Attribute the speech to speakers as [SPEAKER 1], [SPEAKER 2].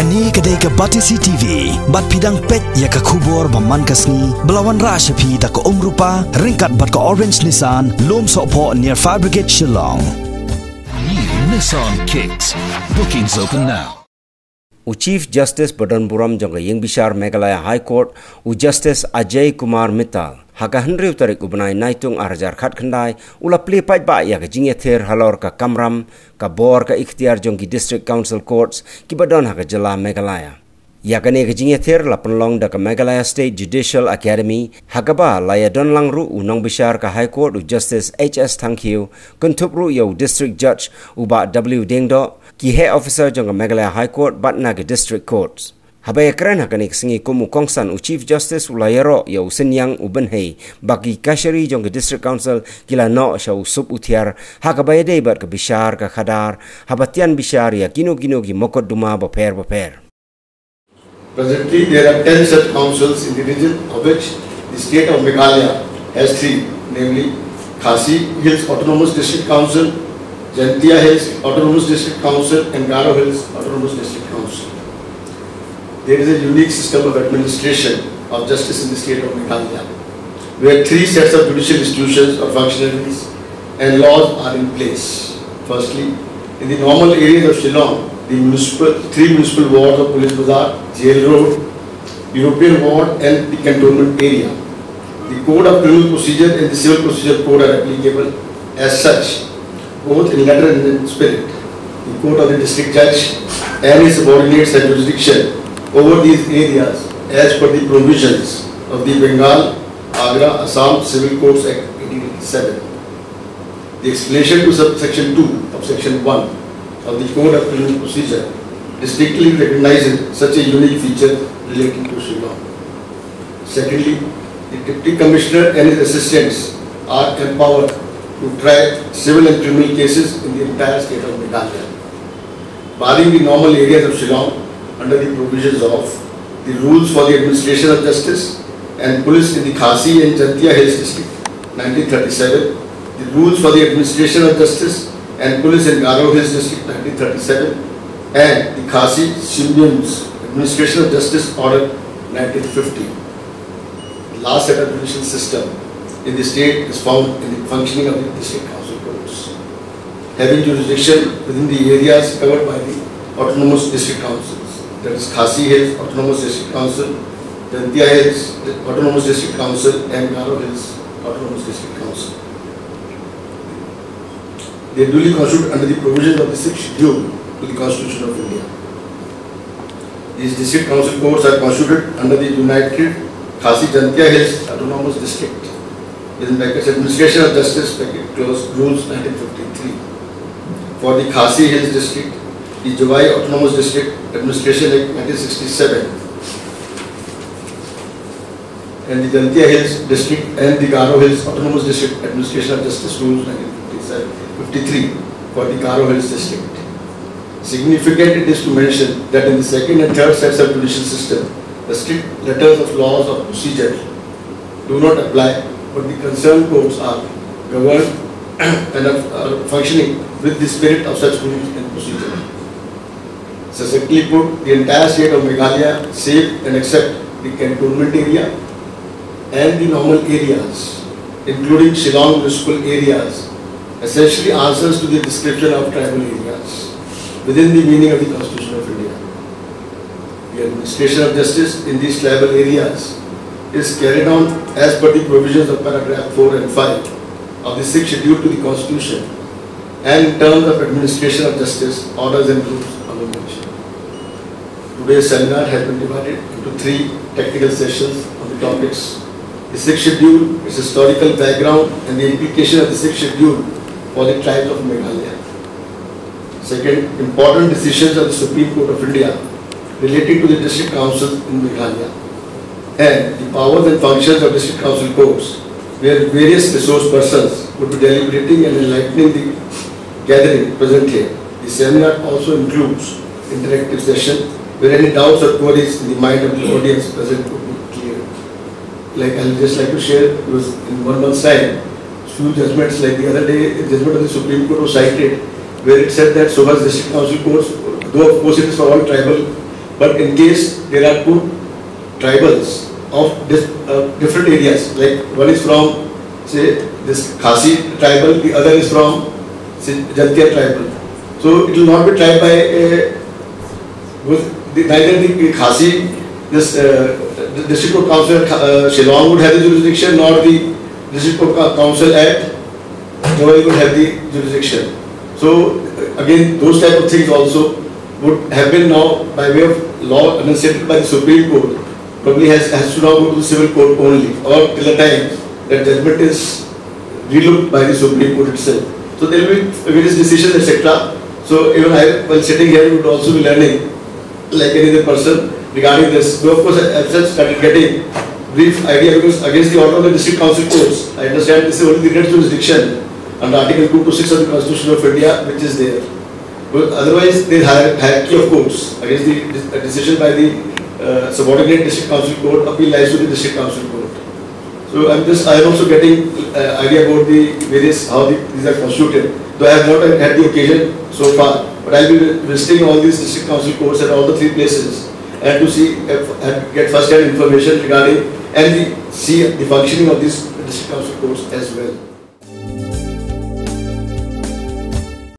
[SPEAKER 1] Kani kadai ka Batisi TV, bat pidang pet ya ka kubor ba man kasni, belawan ra shapi ta ko umrupa, ringkat bat ko orange Nissan, lom sopo near Fabricate Shillong.
[SPEAKER 2] New Nissan Kicks. Bookings open now.
[SPEAKER 3] U Chief Justice Badanpuram jong Ying Bishar Meghalaya High Court u Justice Ajay Kumar Mittal haka henry utarik ubnai naitung arjar khat khandai ula ple pai ba ya jingye ther halor ka kamram ka bor ka ikhtiar jong ki district council courts ki badon haka jala Meghalaya. Yakane ke jingye ther la penlong da ka Meghalaya State Judicial Academy hakaba la ya don lang ru unong bishar ka High Court u Justice HS Thankhiu kuntup ru yo District Judge uba W Dengdo ki he officer jong ka Meghalaya High Court batna ke District Courts Habai keren hakani kesengi kumu kongsan u Chief Justice ulayero ya usenyang uben hei bagi kashari jong ke District Council kila no sha usup utiar hakabai dei bar ke bishar ka khadar habatian bishar ya kino kino ki mokot duma baper baper.
[SPEAKER 4] Presently, there are 10 such councils in the region, of which the state of Meghalaya has three, namely Khasi Hills Autonomous District Council, Jantia Hills Autonomous District Council, and Garo Hills Autonomous District Council. There is a unique system of administration of justice in the state of Meghalaya, where three sets of judicial institutions or functionaries and laws are in place. Firstly, in the normal areas of Shillong, the municipal, three municipal wards of Police Bazaar, Jail Road, European Ward and the cantonment area. The Code of Criminal Procedure and the Civil Procedure Code are applicable as such, both in letter and in spirit. The Court of the District Judge and his subordinates have jurisdiction over these areas as per the provisions of the Bengal, Agra, Assam Civil Courts Act 1887. The explanation to subsection 2 of section 1 of the Code of Criminal Procedure distinctly recognizes such a unique feature relating to Shillong. Secondly, the Deputy Commissioner and his assistants are empowered to try civil and criminal cases in the entire state of Meghalaya. Barring the normal areas of Shillong, under the provisions of the rules for the administration of justice and police in the Khasi and Jaintia Hills district, 1937, the rules for the administration of justice and police in Garo Hills district 1937 and the Khasi Symbions Administration of Justice Order 1950. The last judicial system in the state is found in the functioning of the district council courts, having jurisdiction within the areas covered by the autonomous district councils, that is Khasi Hills Autonomous District Council, Jaintia Hills Autonomous District Council and Garo Hills Autonomous District Council. They are duly constituted under the provisions of the sixth schedule to the Constitution of India. These district council courts are constituted under the United Khasi Jaintia Hills Autonomous District within brackets Administration of Justice bracket close rules 1953. For the Khasi Hills District, the Jowai Autonomous District Administration Act 1967 and the Jaintia Hills District and the Garo Hills Autonomous District Administration of Justice Rules 1953 for the Garo Hills District. Significant it is to mention that in the second and third sets of judicial system, the strict letters of laws of procedure do not apply, but the concerned courts are governed and are functioning with the spirit of such rules and procedure. Succinctly put, the entire state of Meghalaya, save and except the cantonment area and the normal areas, including Shillong municipal areas, essentially answers to the description of tribal areas within the meaning of the Constitution of India. The administration of justice in these tribal areas is carried on as per the provisions of paragraph 4 and 5 of the 6th schedule to the Constitution and terms of administration of justice, orders and rules above mentioned. Today's seminar has been divided into three technical sessions on the topics the sixth schedule, its historical background and the implication of the sixth schedule for the tribes of Meghalaya. Second, important decisions of the Supreme Court of India relating to the district councils in Meghalaya and the powers and functions of district council courts where various resource persons would be deliberating and enlightening the gathering present here. The seminar also includes interactive session where any doubts or queries in the mind of the audience present would be clear. Like I'll just like to share, was in one month's time, few judgments like the other day, the judgment of the Supreme Court was cited where it said that so much district council courts, though of course it is for all tribal But in case there are two tribals of this, uh, different areas, like one is from say this Khasi tribal, the other is from say Jaintia tribal. So it will not be tried by a, the, neither the Khasi, this uh, the district court council at uh, Shillong would have the jurisdiction, nor the district court council at Mumbai would have the jurisdiction. So again, those type of things also would have been now by way of law enunciated by the Supreme Court, probably has, has to now go to the civil court only, or till the time that judgment is relooked by the Supreme Court itself. So there will be various decisions, etc. So even I, while sitting here, you would also be learning, like any other person, regarding this. Though of course, I have just started getting brief idea because against the order of the district council courts, I understand this is only the jurisdiction under Article 2 to 6 of the Constitution of India, which is there. But otherwise, there is hierarchy of courts against the decision by the uh, subordinate district council court appeal lies to the district council court. So I'm just, I am also getting uh, idea about the various, how the, these are constituted. Though I have not had the occasion so far, but I'll be visiting all these district council courts at all the three places and to see, and get first-hand information regarding and the, see the functioning of these district council courts as well.